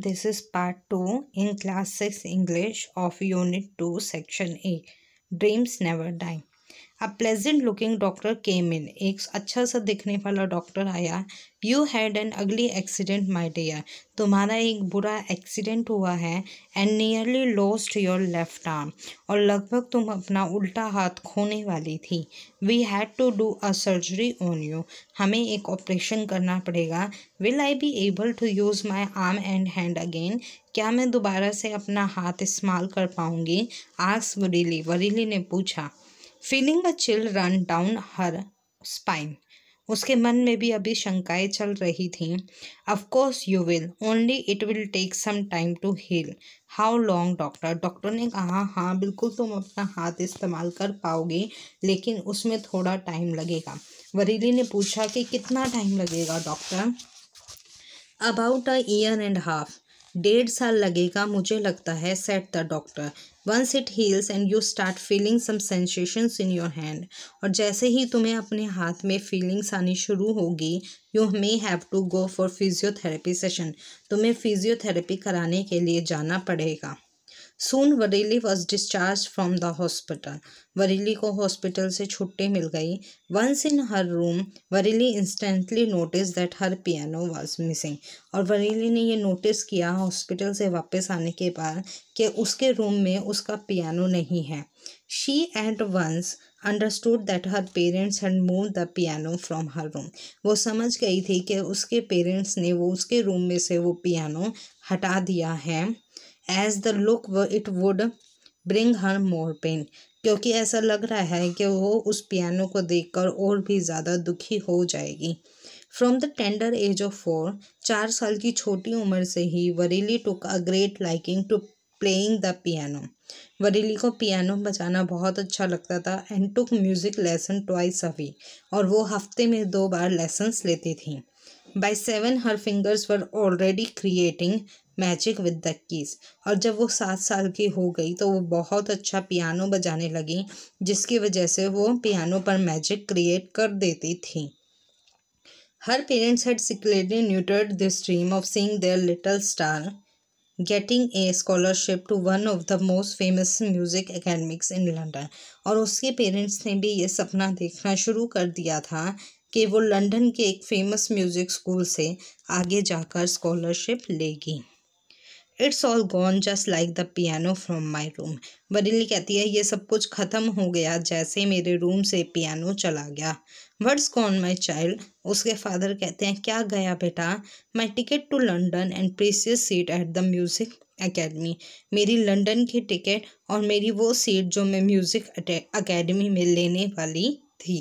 this is part 2 in class 6 English of unit 2 section A Dreams Never Die. A pleasant looking doctor came in एक अच्छा सा दिखने वाला doctor आया। You had an ugly accident my dear तुम्हारा एक बुरा एक्सीडेंट हुआ है and nearly lost your left arm और लगभग तुम अपना उल्टा हाथ खोने वाली थी। We had to do a surgery on you हमें एक ऑपरेशन करना पड़ेगा। Will I be able to use my arm and hand again क्या मैं दोबारा से अपना हाथ इस्तेमाल कर पाऊँगी? आस वरीली वरीली ने पूछा। Feeling a chill run down her spine उसके मन में भी अभी शंकाएँ चल रही थीं। Of course you will only it will take some time to heal how long doctor doctor ने कहा हाँ बिल्कुल तुम अपना हाथ इस्तेमाल कर पाओगे, लेकिन उसमें थोड़ा टाइम लगेगा। वरीली ने पूछा कि कितना टाइम लगेगा doctor about a year and half डेढ़ साल लगेगा, मुझे लगता है said the doctor once it heals and you start feeling some sensations in your hand और जैसे ही तुम्हें अपने हाथ में फीलिंग्स आनी शुरू होगी you may have to go for physiotherapy session तुम्हें फिजियोथेरेपी कराने के लिए जाना पड़ेगा। Soon Valerie was discharge from the hospital Valerie को हॉस्पिटल से छुट्टी मिल गई। Once in her room Valerie instantly notice that her piano was missing और वरीली ने ये नोटिस किया हॉस्पिटल से वापस आने के बाद कि उसके रूम में उसका पियानो नहीं है। She at once understood that her parents had move the piano from her room वो समझ गई थी कि उसके पेरेंट्स ने वो उसके रूम में से वो पियानो हटा दिया है। As the look it would bring her more pain क्योंकि ऐसा लग रहा है कि वो उस पियानो को देखकर और भी ज़्यादा दुखी हो जाएगी। From the tender age of four चार साल की छोटी उम्र से ही Valerie took a great liking to playing the piano Valerie को पियानो बजाना बहुत अच्छा लगता था and took music lesson twice a week और वो हफ़्ते में दो बार लेसन्स लेती थी। By seven her fingers were already creating magic with the keys और जब वो सात साल की हो गई तो वो बहुत अच्छा पियानो बजाने लगी, जिसकी वजह से वो पियानो पर मैजिक क्रिएट कर देती थी। Her parents had secretly nurtured this dream of seeing their little star getting a scholarship to one of the most famous music academics in London और उसके पेरेंट्स ने भी ये सपना देखना शुरू कर दिया था कि वो लंदन के एक फ़ेमस म्यूज़िक स्कूल से आगे जाकर स्कॉलरशिप लेगी। It's all gone just like the piano from my room Valerie कहती है, ये सब कुछ ख़त्म हो गया जैसे मेरे रूम से पियानो चला गया। वर्ड्स गॉन माई चाइल्ड उसके फादर कहते हैं, क्या गया बेटा? My ticket to London and precious seat at the music academy मेरी लंदन की टिकट और मेरी वो सीट जो मैं म्यूज़िक अकेडमी में लेने वाली थी।